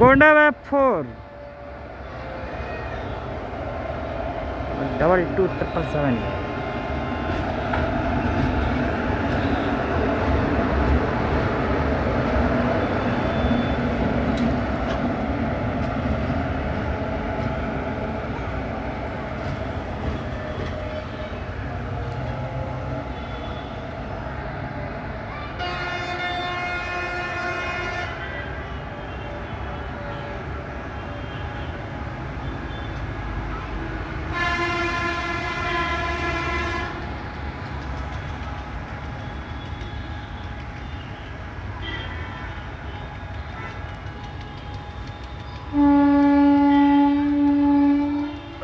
Gonda map four. Double two triple seven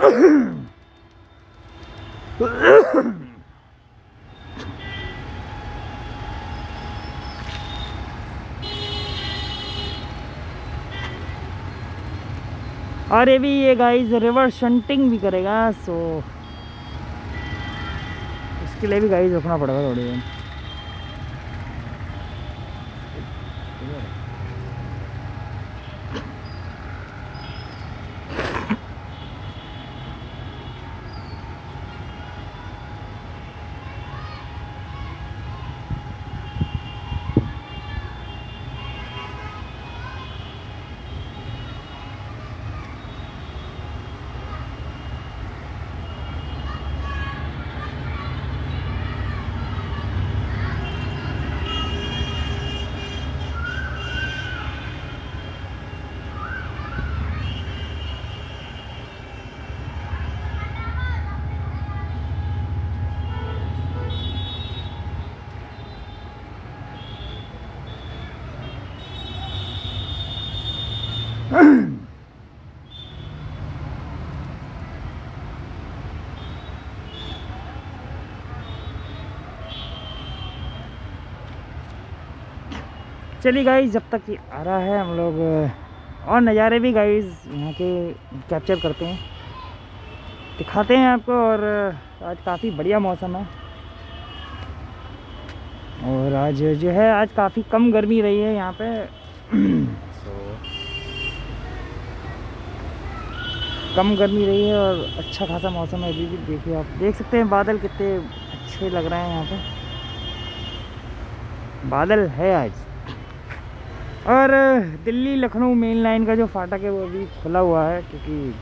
ये भी ये गाइस रिवर शंटिंग भी करेगा सो इसके लिए भी गाइस रुकना पड़ेगा थोड़ी देर। चलिए गाइज़ जब तक ये आ रहा है, हम लोग और नज़ारे भी गाइस यहाँ के कैप्चर करते हैं। दिखाते हैं आपको और आज काफ़ी बढ़िया मौसम है। और आज जो है, आज काफ़ी कम गर्मी रही है यहाँ पे सो कम गर्मी रही है और अच्छा खासा मौसम है अभी भी, देखिए आप। देख सकते हैं बादल कितने अच्छे लग रहे हैं यहाँ पे। बादल है आज। और दिल्ली लखनऊ मेन लाइन का जो फाटक है वो अभी खुला हुआ है, क्योंकि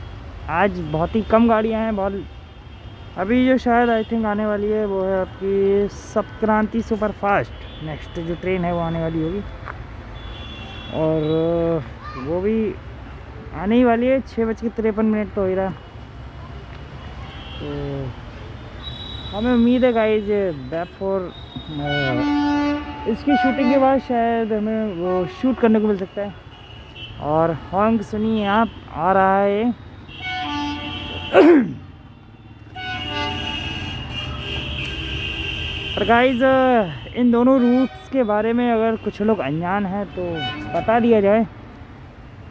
आज बहुत ही कम गाड़ियाँ हैं, बहुत अभी जो शायद आई थिंक आने वाली है, वो है आपकी सप्तक्रांति सुपर फास्ट नेक्स्ट जो ट्रेन है वो आने वाली होगी। और वो भी आने ही वाली है, छः बज के तिरपन मिनट तो हो रहा। तो हमें उम्मीद है गाइज़ बैप फोर इसकी शूटिंग के बाद शायद हमें वो शूट करने को मिल सकता है। और हॉन्ग सुनिए आप, आ रहा है। और गाइज़ इन दोनों रूट्स के बारे में अगर कुछ लोग अनजान हैं तो बता दिया जाए।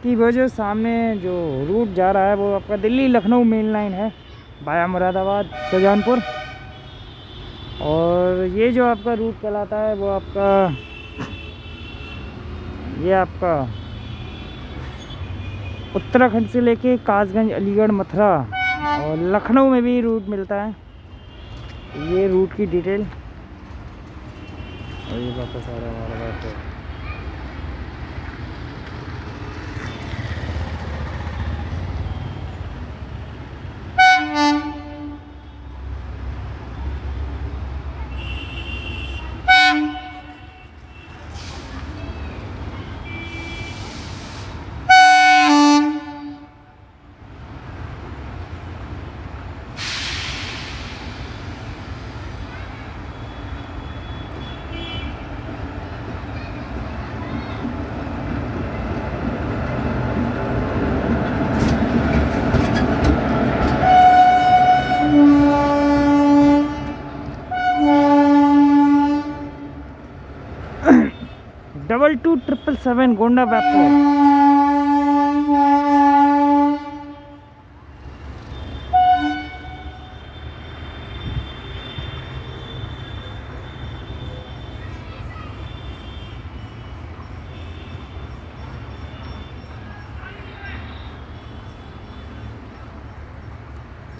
कि वो जो सामने जो रूट जा रहा है, वो आपका दिल्ली लखनऊ मेन लाइन है, बाया मुरादाबाद शाहजहानपुर और ये जो आपका रूट कहलाता है, वो आपका, ये आपका उत्तराखंड से लेके कासगंज, अलीगढ़, मथुरा और लखनऊ में भी रूट मिलता है। ये रूट की डिटेल और ये वापस आ रहा है हमारा double two triple seven Gonda बैपो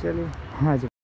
चलिए। हाँ जी।